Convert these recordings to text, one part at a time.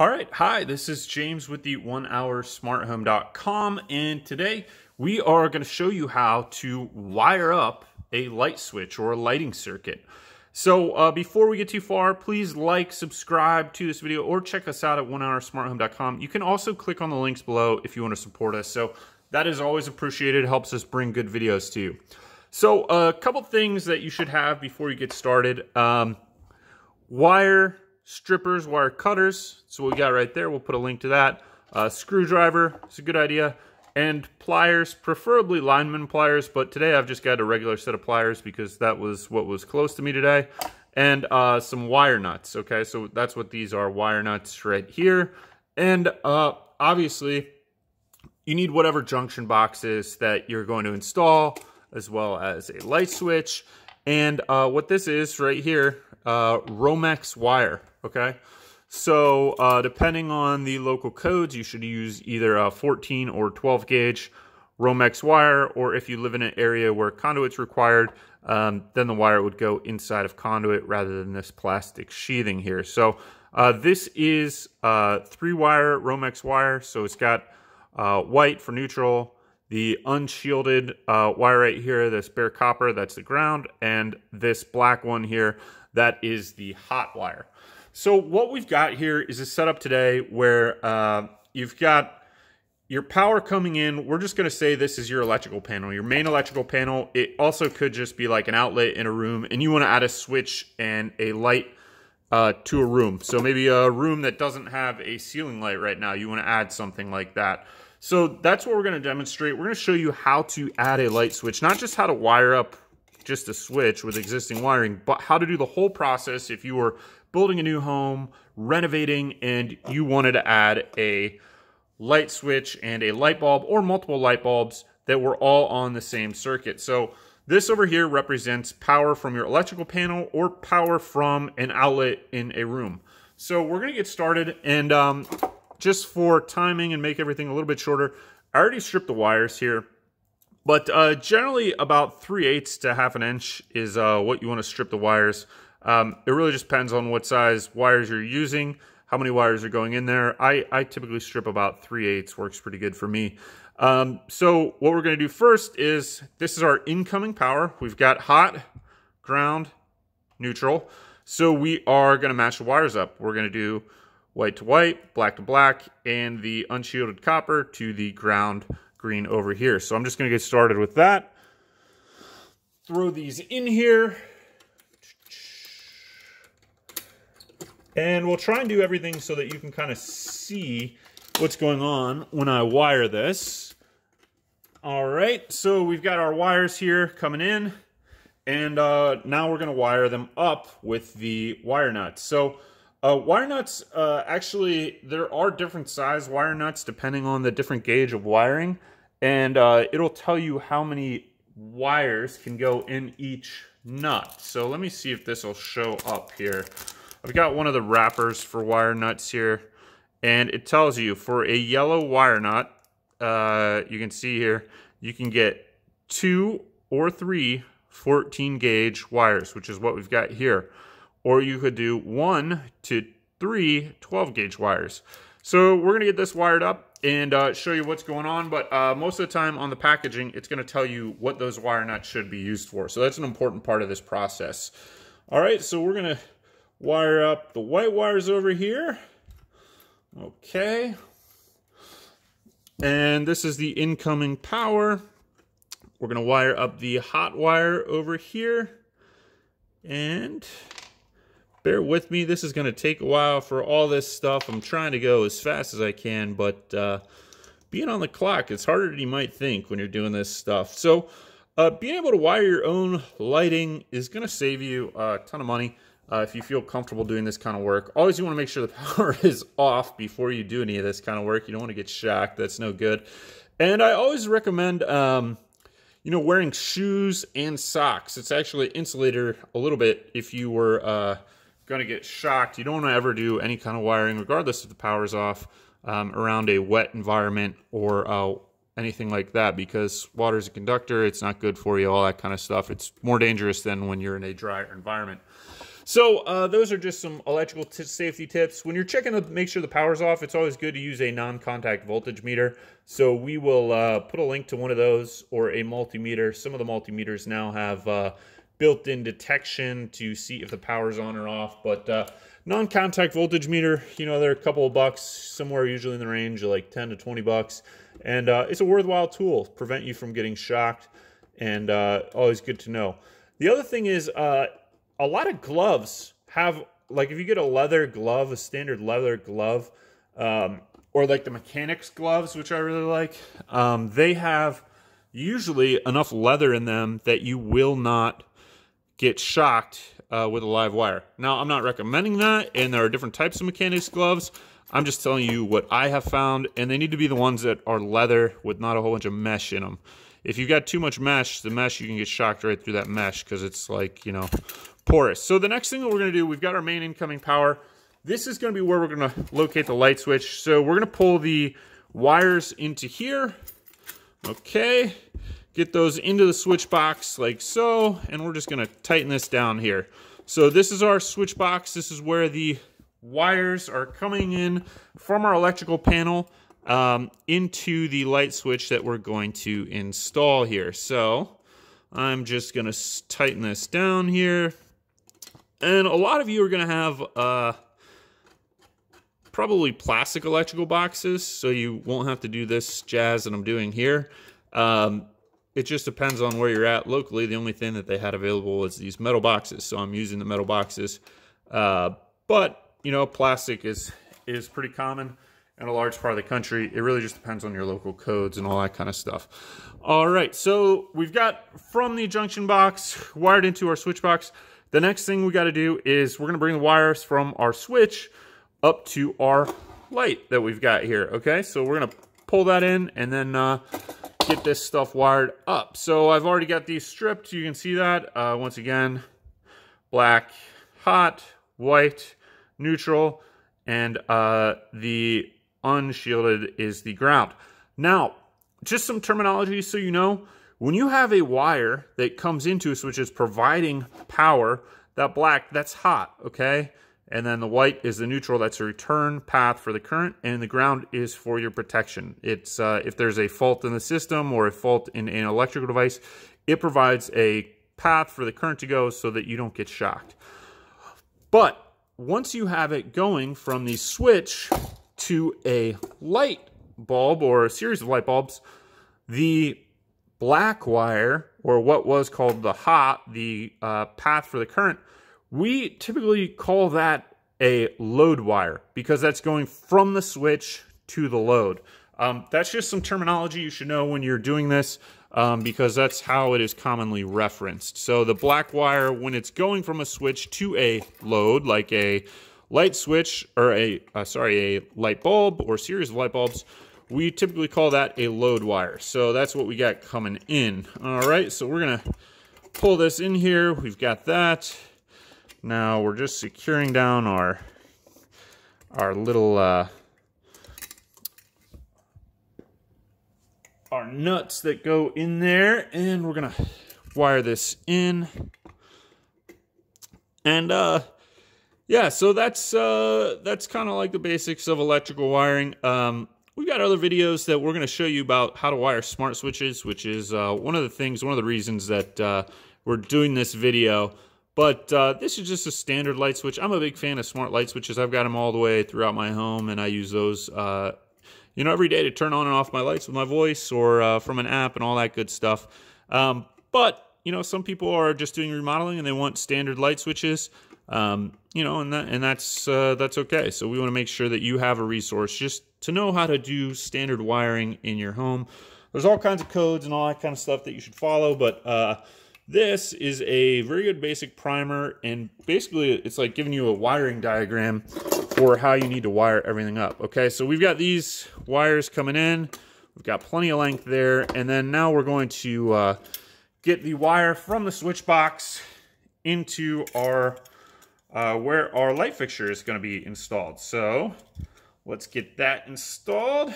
All right, hi, this is James with the onehoursmarthome.com and today we are going to show you how to wire up a light switch or a lighting circuit. So uh, before we get too far, please like, subscribe to this video, or check us out at onehoursmarthome.com. You can also click on the links below if you want to support us. So that is always appreciated. It helps us bring good videos to you. So a couple things that you should have before you get started. Um, wire strippers, wire cutters. So we got right there. We'll put a link to that. Uh, screwdriver. It's a good idea and pliers, preferably lineman pliers, but today I've just got a regular set of pliers because that was what was close to me today, and uh, some wire nuts, okay? So that's what these are, wire nuts right here. And uh, obviously, you need whatever junction boxes that you're going to install, as well as a light switch. And uh, what this is right here, uh, Romex wire, okay? So uh, depending on the local codes, you should use either a 14 or 12 gauge Romex wire, or if you live in an area where conduit's required, um, then the wire would go inside of conduit rather than this plastic sheathing here. So uh, this is uh, three wire Romex wire. So it's got uh, white for neutral, the unshielded uh, wire right here, this bare copper, that's the ground, and this black one here, that is the hot wire. So what we've got here is a setup today where uh, you've got your power coming in. We're just going to say this is your electrical panel, your main electrical panel. It also could just be like an outlet in a room, and you want to add a switch and a light uh, to a room. So maybe a room that doesn't have a ceiling light right now, you want to add something like that. So that's what we're going to demonstrate. We're going to show you how to add a light switch, not just how to wire up just a switch with existing wiring, but how to do the whole process if you were building a new home, renovating, and you wanted to add a light switch and a light bulb or multiple light bulbs that were all on the same circuit. So this over here represents power from your electrical panel or power from an outlet in a room. So we're to get started and um, just for timing and make everything a little bit shorter, I already stripped the wires here. But uh, generally about 3 eighths to half an inch is uh, what you want to strip the wires. Um, it really just depends on what size wires you're using, how many wires are going in there. I, I typically strip about 3 eighths, works pretty good for me. Um, so what we're going to do first is, this is our incoming power. We've got hot, ground, neutral. So we are going to match the wires up. We're going to do white to white, black to black, and the unshielded copper to the ground green over here. So I'm just going to get started with that. Throw these in here. And we'll try and do everything so that you can kind of see what's going on when I wire this. All right, so we've got our wires here coming in, and uh, now we're gonna wire them up with the wire nuts. So uh, wire nuts, uh, actually, there are different size wire nuts depending on the different gauge of wiring, and uh, it'll tell you how many wires can go in each nut. So let me see if this will show up here. I've got one of the wrappers for wire nuts here, and it tells you for a yellow wire nut, uh, you can see here, you can get two or three 14 gauge wires, which is what we've got here. Or you could do one to three 12 gauge wires. So we're to get this wired up and uh, show you what's going on. But uh, most of the time on the packaging, it's to tell you what those wire nuts should be used for. So that's an important part of this process. All right, so we're to Wire up the white wires over here. Okay. And this is the incoming power. We're to wire up the hot wire over here. And bear with me. This is going to take a while for all this stuff. I'm trying to go as fast as I can, but uh, being on the clock, it's harder than you might think when you're doing this stuff. So uh, being able to wire your own lighting is going to save you a ton of money uh, if you feel comfortable doing this kind of work. Always you want to make sure the power is off before you do any of this kind of work. You don't want to get shocked. That's no good. And I always recommend, um, you know, wearing shoes and socks. It's actually insulator a little bit if you were uh, going to get shocked. You don't want to ever do any kind of wiring, regardless if the power's off, um, around a wet environment or uh, anything like that because water is a conductor. It's not good for you, all that kind of stuff. It's more dangerous than when you're in a drier environment. So uh, those are just some electrical safety tips. When you're checking to make sure the power's off, it's always good to use a non-contact voltage meter. So we will uh, put a link to one of those or a multimeter. Some of the multimeters now have uh, built-in detection to see if the power's on or off. But uh, non-contact voltage meter, you know, they're a couple of bucks, somewhere usually in the range of like 10 to 20 bucks. And uh, it's a worthwhile tool, prevent you from getting shocked and uh, always good to know. The other thing is uh, a lot of gloves have, like if you get a leather glove, a standard leather glove, um, or like the mechanics gloves, which I really like, um, they have usually enough leather in them that you will not get shocked uh, with a live wire. Now, I'm not recommending that, and there are different types of mechanics gloves. I'm just telling you what I have found, and they need to be the ones that are leather with not a whole bunch of mesh in them. If you've got too much mesh, the mesh, you can get shocked right through that mesh because it's like, you know, porous. So the next thing that we're going to do, we've got our main incoming power. This is going to be where we're going to locate the light switch. So we're going to pull the wires into here. Okay. Get those into the switch box like so. And we're just going to tighten this down here. So this is our switch box. This is where the wires are coming in from our electrical panel um, into the light switch that we're going to install here. So I'm just going to tighten this down here. And a lot of you are going to have uh, probably plastic electrical boxes, so you won't have to do this jazz that I'm doing here. Um, it just depends on where you're at locally. The only thing that they had available is these metal boxes, so I'm using the metal boxes. Uh, but you know, plastic is is pretty common in a large part of the country. It really just depends on your local codes and all that kind of stuff. All right, so we've got from the junction box wired into our switch box. The next thing we got to do is we're going to bring the wires from our switch up to our light that we've got here. Okay, so we're going to pull that in and then uh, get this stuff wired up. So I've already got these stripped. You can see that. Uh, once again, black, hot, white, neutral, and uh, the unshielded is the ground. Now, just some terminology so you know, when you have a wire that comes into a switch is providing power, that black, that's hot, okay? And then the white is the neutral, that's a return path for the current, and the ground is for your protection. It's uh, if there's a fault in the system or a fault in an electrical device, it provides a path for the current to go so that you don't get shocked. But once you have it going from the switch to a light bulb or a series of light bulbs, the black wire, or what was called the hot, the uh, path for the current, we typically call that a load wire because that's going from the switch to the load. Um, that's just some terminology you should know when you're doing this um, because that's how it is commonly referenced. So the black wire, when it's going from a switch to a load, like a light switch or a, uh, sorry, a light bulb or series of light bulbs, we typically call that a load wire. So that's what we got coming in. All right, so we're gonna pull this in here. We've got that. Now we're just securing down our, our little, uh, our nuts that go in there and we're gonna wire this in. And uh yeah so that's uh that's kind of like the basics of electrical wiring. Um we've got other videos that we're going to show you about how to wire smart switches which is uh one of the things one of the reasons that uh we're doing this video but uh, this is just a standard light switch. I'm a big fan of smart light switches. I've got them all the way throughout my home, and I use those uh, you know, every day to turn on and off my lights with my voice or uh, from an app and all that good stuff. Um, but, you know, some people are just doing remodeling and they want standard light switches. Um, you know, and that and that's uh, that's okay. So we want to make sure that you have a resource just to know how to do standard wiring in your home. There's all kinds of codes and all that kind of stuff that you should follow, but uh, this is a very good basic primer, and basically it's like giving you a wiring diagram for how you need to wire everything up. Okay, so we've got these wires coming in. We've got plenty of length there, and then now we're going to uh, get the wire from the switch box into our uh, where our light fixture is going to be installed. So let's get that installed.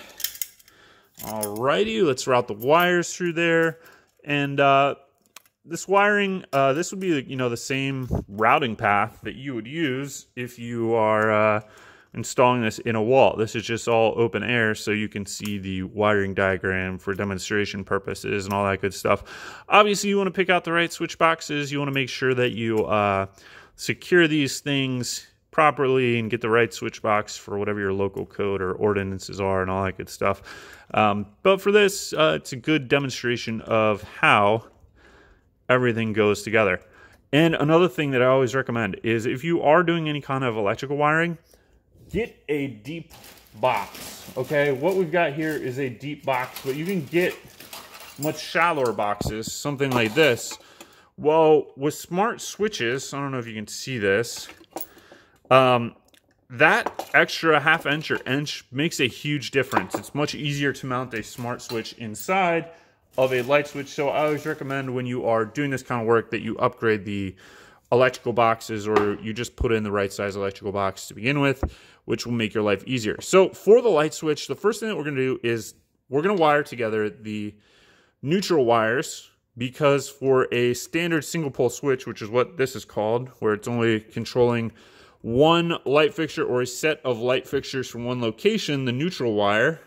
Alrighty, let's route the wires through there. And uh, this wiring, uh, this would be, you know, the same routing path that you would use if you are uh, installing this in a wall. This is just all open air so you can see the wiring diagram for demonstration purposes and all that good stuff. Obviously, you want to pick out the right switch boxes. You want to make sure that you uh, secure these things properly and get the right switch box for whatever your local code or ordinances are and all that good stuff. Um, but for this, uh, it's a good demonstration of how everything goes together. And another thing that I always recommend is if you are doing any kind of electrical wiring, get a deep box. Okay, what we've got here is a deep box, but you can get much shallower boxes, something like this. Well, with smart switches, I don't know if you can see this, um, that extra half inch or inch makes a huge difference. It's much easier to mount a smart switch inside of a light switch. So I always recommend when you are doing this kind of work that you upgrade the electrical boxes or you just put in the right size electrical box to begin with, which will make your life easier. So for the light switch, the first thing that we're going to do is we're going to wire together the neutral wires because for a standard single pole switch, which is what this is called, where it's only controlling one light fixture or a set of light fixtures from one location, the neutral wire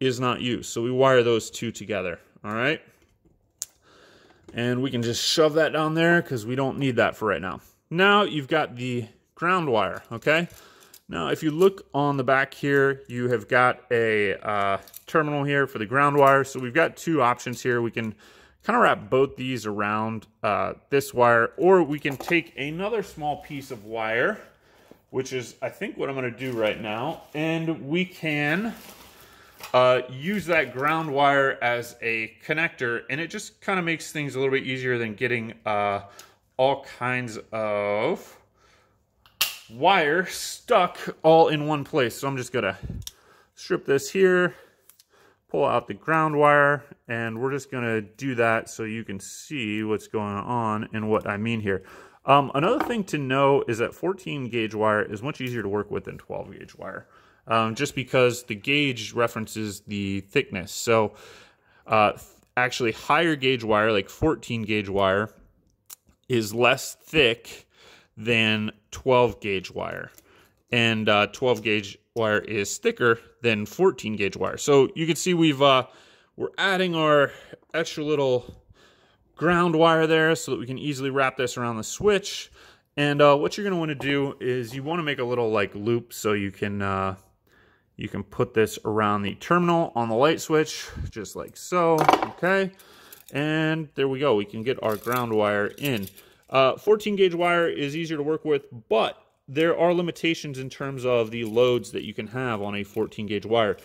is not used. So we wire those two together, all right? And we can just shove that down there because we don't need that for right now. Now you've got the ground wire, okay? Now, if you look on the back here, you have got a uh, terminal here for the ground wire. So we've got two options here. We can kind of wrap both these around uh, this wire, or we can take another small piece of wire, which is, I think, what I'm going to do right now, and we can uh, use that ground wire as a connector, and it just kind of makes things a little bit easier than getting uh, all kinds of wire stuck all in one place. So I'm just gonna strip this here, pull out the ground wire, and we're just gonna do that so you can see what's going on and what I mean here. Um, another thing to know is that 14 gauge wire is much easier to work with than 12 gauge wire um, just because the gauge references the thickness. So uh, actually higher gauge wire, like 14 gauge wire, is less thick than 12 gauge wire. And uh, 12 gauge wire is thicker than 14 gauge wire. So you can see we've uh, we're adding our extra little ground wire there so that we can easily wrap this around the switch. And uh, what you're going to want to do is you want to make a little like loop so you can uh, you can put this around the terminal on the light switch, just like so, okay? And there we go, we can get our ground wire in. Uh, 14 gauge wire is easier to work with, but there are limitations in terms of the loads that you can have on a 14 gauge wire.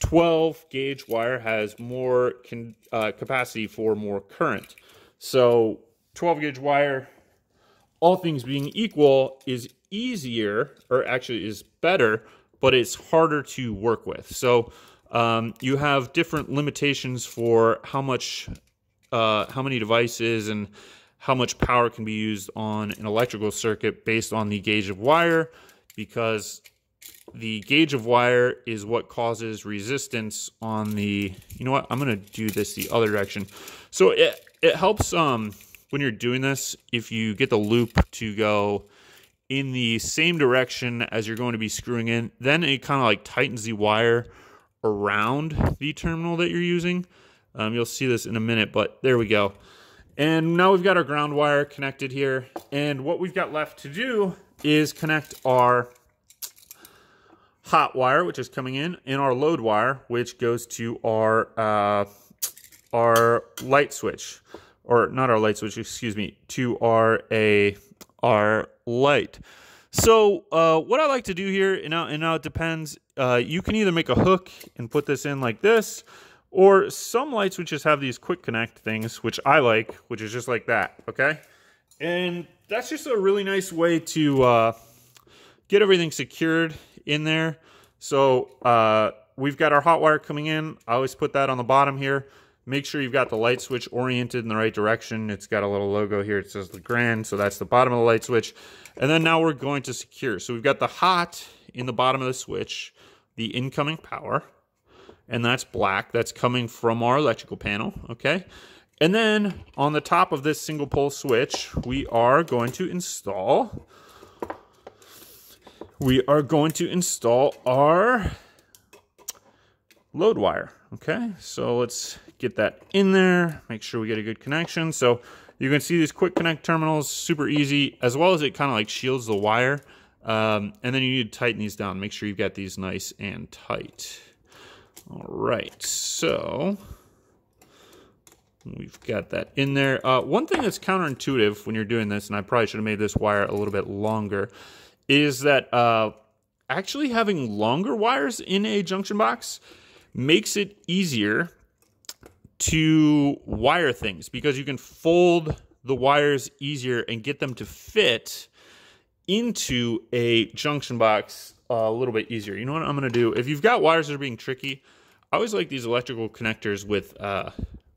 12 gauge wire has more uh, capacity for more current. So 12 gauge wire, all things being equal, is easier, or actually is better but it's harder to work with. So um, you have different limitations for how much, uh, how many devices and how much power can be used on an electrical circuit based on the gauge of wire, because the gauge of wire is what causes resistance on the, you know what, I'm going to do this the other direction. So it, it helps um, when you're doing this, if you get the loop to go in the same direction as you're going to be screwing in. Then it kind of like tightens the wire around the terminal that you're using. Um, you'll see this in a minute, but there we go. And now we've got our ground wire connected here. And what we've got left to do is connect our hot wire, which is coming in, and our load wire, which goes to our uh, our light switch, or not our light switch, excuse me, to our a our light. So uh, what I like to do here, and now, and now it depends, uh, you can either make a hook and put this in like this, or some light just have these quick connect things, which I like, which is just like that, okay? And that's just a really nice way to uh, get everything secured in there. So uh, we've got our hot wire coming in. I always put that on the bottom here. Make sure you've got the light switch oriented in the right direction. It's got a little logo here. It says Legrand, so that's the bottom of the light switch. And then now we're going to secure. So we've got the hot in the bottom of the switch, the incoming power, and that's black. That's coming from our electrical panel, okay? And then on the top of this single pole switch, we are going to install we are going to install our load wire. Okay, so let's get that in there, make sure we get a good connection. So you can see these quick connect terminals, super easy, as well as it kind of like shields the wire. Um, and then you need to tighten these down. Make sure you've got these nice and tight. All right, so we've got that in there. Uh, one thing that's counterintuitive when you're doing this, and I probably should have made this wire a little bit longer, is that uh, actually having longer wires in a junction box makes it easier to wire things because you can fold the wires easier and get them to fit into a junction box a little bit easier. You know what I'm going to do? If you've got wires that are being tricky, I always like these electrical connectors with uh,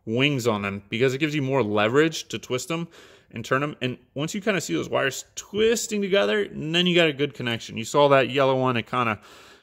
wings on them because it gives you more leverage to twist them and turn them. And once you kind of see those wires twisting together, then you got a good connection. You saw that yellow one, it kind of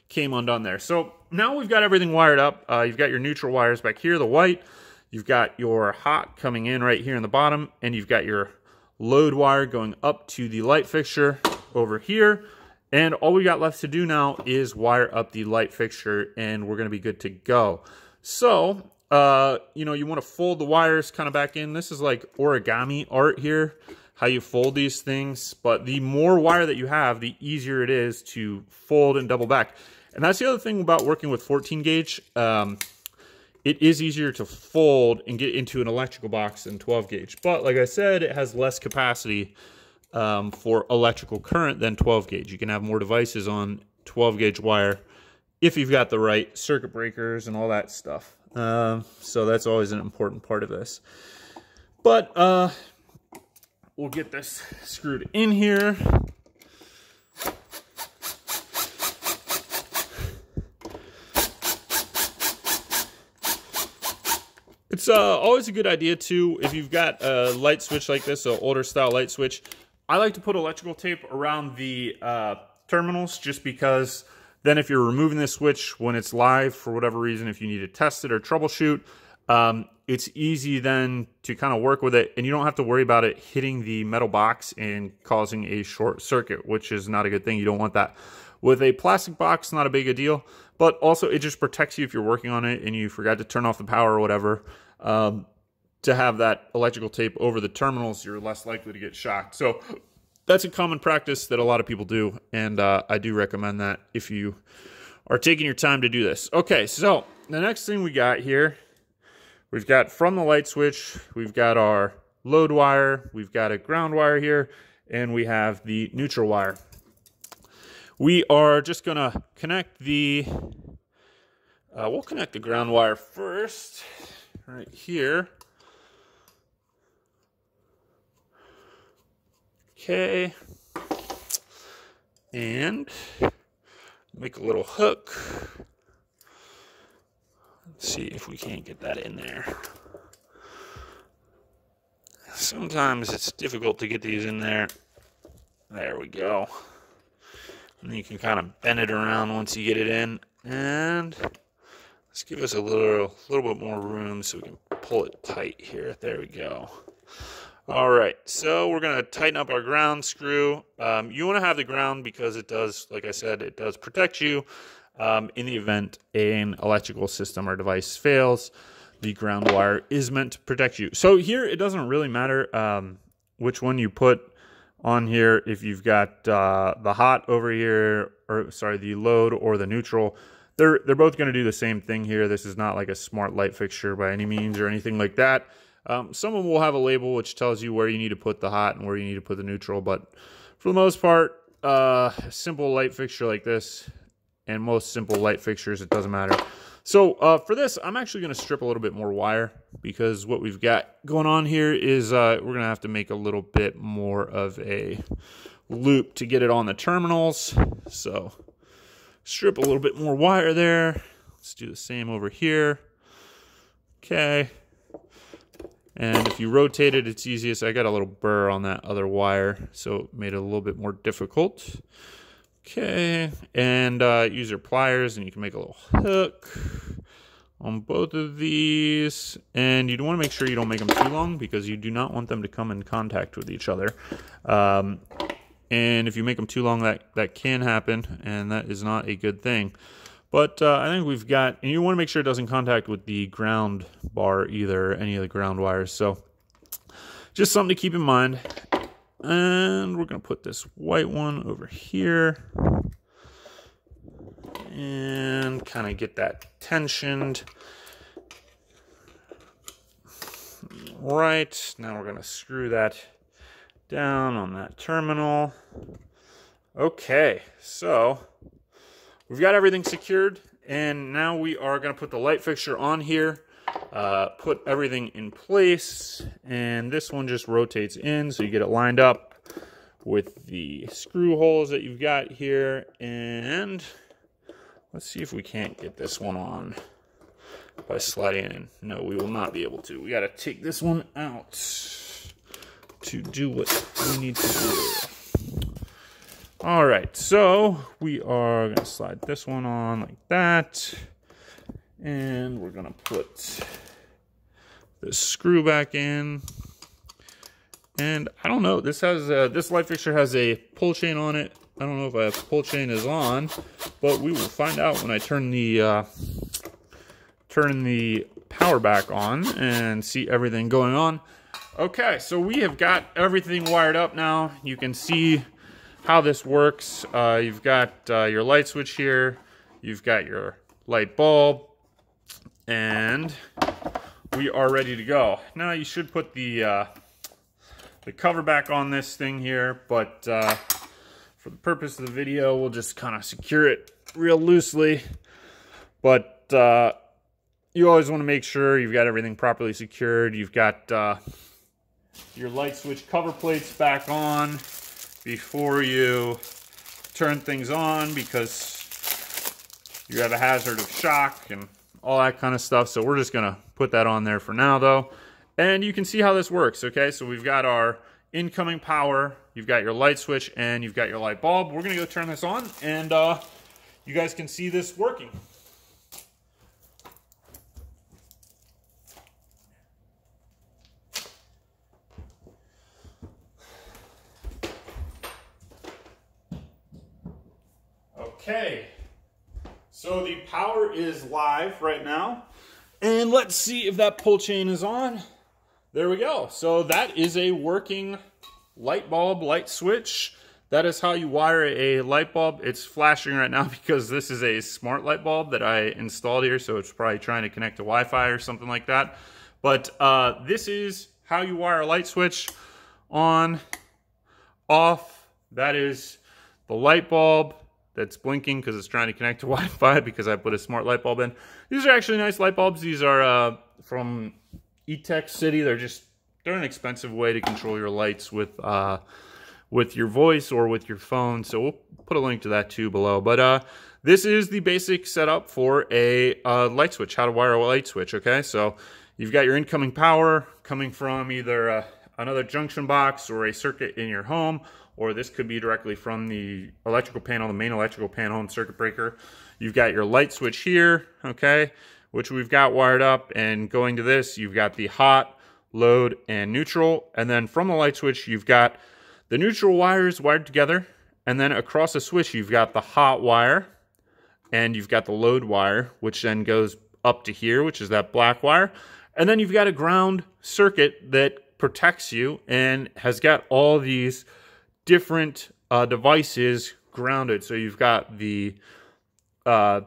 came undone there. So now we've got everything wired up. Uh, you've got your neutral wires back here, the white. You've got your hot coming in right here in the bottom, and you've got your load wire going up to the light fixture over here. And all we got left to do now is wire up the light fixture, and we're going to be good to go. So, uh, you know, you want to fold the wires kind of back in. This is like origami art here, how you fold these things. But the more wire that you have, the easier it is to fold and double back. And that's the other thing about working with 14 gauge. Um, it is easier to fold and get into an electrical box than 12 gauge. But like I said, it has less capacity um, for electrical current than 12 gauge. You can have more devices on 12 gauge wire if you've got the right circuit breakers and all that stuff. Uh, so that's always an important part of this. But uh, we'll get this screwed in here. It's uh, always a good idea too, if you've got a light switch like this, an older style light switch, I like to put electrical tape around the uh, terminals just because then if you're removing the switch when it's live for whatever reason, if you need to test it or troubleshoot, um, it's easy then to kind of work with it and you don't have to worry about it hitting the metal box and causing a short circuit, which is not a good thing. You don't want that. With a plastic box, not a big a deal, but also it just protects you if you're working on it and you forgot to turn off the power or whatever. Um, to have that electrical tape over the terminals, you're less likely to get shocked. So that's a common practice that a lot of people do, and uh, I do recommend that if you are taking your time to do this. Okay, so the next thing we got here, we've got from the light switch, we've got our load wire, we've got a ground wire here, and we have the neutral wire. We are just going to connect the, uh, we'll connect the ground wire first, right here. Okay. And make a little hook. Let's see if we can't get that in there. Sometimes it's difficult to get these in there. There we go. And you can kind of bend it around once you get it in. And let's give us a little, little bit more room so we can pull it tight here. There we go. All right, so we're gonna tighten up our ground screw. Um, you wanna have the ground because it does, like I said, it does protect you um, in the event an electrical system or device fails. The ground wire is meant to protect you. So here, it doesn't really matter um, which one you put on here. If you've got uh, the hot over here, or sorry, the load or the neutral, they're, they're both gonna do the same thing here. This is not like a smart light fixture by any means or anything like that. Um, some of them will have a label which tells you where you need to put the hot and where you need to put the neutral, but for the most part, uh, simple light fixture like this and most simple light fixtures, it doesn't matter. So uh, for this, I'm actually going to strip a little bit more wire because what we've got going on here is uh, we're going to have to make a little bit more of a loop to get it on the terminals. So strip a little bit more wire there. Let's do the same over here. Okay. And if you rotate it, it's easiest. I got a little burr on that other wire, so it made it a little bit more difficult. Okay, and uh, use your pliers and you can make a little hook on both of these. And you want to make sure you don't make them too long because you do not want them to come in contact with each other. Um, and if you make them too long, that, that can happen, and that is not a good thing. But uh, I think we've got, and you want to make sure it doesn't contact with the ground bar either, any of the ground wires. So just something to keep in mind. And we're going to put this white one over here and kind of get that tensioned. Right, now we're going to screw that down on that terminal. Okay, so we've got everything secured, and now we are going to put the light fixture on here, uh, put everything in place, and this one just rotates in so you get it lined up with the screw holes that you've got here, and Let's see if we can't get this one on by sliding in. No, we will not be able to. We got to take this one out to do what we need to do. All right, so we are going to slide this one on like that. And we're to put the screw back in. And I don't know, this has a, this light fixture has a pull chain on it. I don't know if a pull chain is on, but we will find out when I turn the uh, turn the power back on and see everything going on. Okay, so we have got everything wired up now. You can see how this works. Uh, you've got uh, your light switch here. You've got your light bulb. And we are ready to go. Now you should put the, uh, the cover back on this thing here, but uh, for the purpose of the video, we'll just kind of secure it real loosely. But uh, you always want to make sure you've got everything properly secured. You've got uh, your light switch cover plates back on before you turn things on because you have a hazard of shock and all that kind of stuff. So we're just going to put that on there for now though. And you can see how this works, okay? So we've got our incoming power, you've got your light switch, and you've got your light bulb. We're gonna go turn this on, and uh, you guys can see this working. Okay, so the power is live right now. And let's see if that pull chain is on. There we go. So that is a working light bulb, light switch. That is how you wire a light bulb. It's flashing right now because this is a smart light bulb that I installed here, so it's probably trying to connect to Wi-Fi or something like that. But uh, this is how you wire a light switch on, off. That is the light bulb that's blinking because it's trying to connect to Wi-Fi because I put a smart light bulb in. These are actually nice light bulbs. These are uh, from Etekcity. They're just they're an expensive way to control your lights with uh, with your voice or with your phone. So we'll put a link to that too below. But uh, this is the basic setup for a uh, light switch. How to wire a light switch. Okay, so you've got your incoming power coming from either uh, another junction box or a circuit in your home, or this could be directly from the electrical panel, the main electrical panel and circuit breaker. You've got your light switch here. Okay which we've got wired up. And going to this, you've got the hot, load, and neutral. And then from the light switch, you've got the neutral wires wired together. And then across the switch, you've got the hot wire and you've got the load wire, which then goes up to here, which is that black wire. And then you've got a ground circuit that protects you and has got all these different uh, devices grounded. So you've got the uh,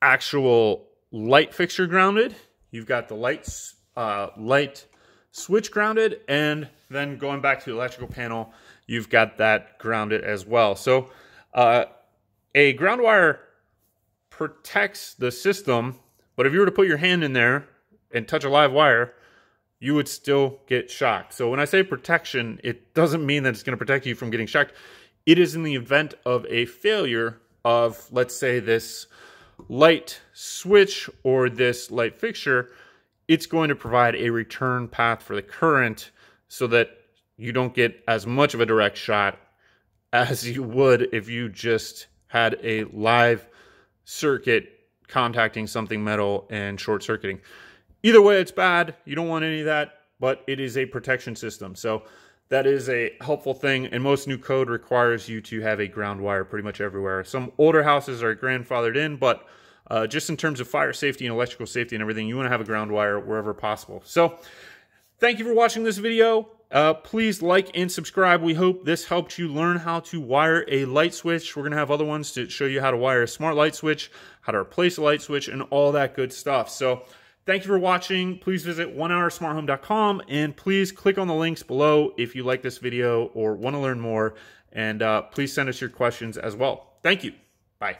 actual light fixture grounded. You've got the lights, uh, light switch grounded, and then going back to the electrical panel, you've got that grounded as well. So uh, a ground wire protects the system, but if you were to put your hand in there and touch a live wire, you would still get shocked. So when I say protection, it doesn't mean that it's going to protect you from getting shocked. It is in the event of a failure of, let's say, this light switch or this light fixture, it's going to provide a return path for the current so that you don't get as much of a direct shot as you would if you just had a live circuit contacting something metal and short circuiting. Either way, it's bad. You don't want any of that, but it is a protection system. So that is a helpful thing. And most new code requires you to have a ground wire pretty much everywhere. Some older houses are grandfathered in, but uh, just in terms of fire safety and electrical safety and everything, you want to have a ground wire wherever possible. So thank you for watching this video. Uh, please like and subscribe. We hope this helped you learn how to wire a light switch. We're going to have other ones to show you how to wire a smart light switch, how to replace a light switch, and all that good stuff. So thank you for watching. Please visit onehoursmarthome.com and please click on the links below if you like this video or want to learn more. And uh, please send us your questions as well. Thank you. Bye.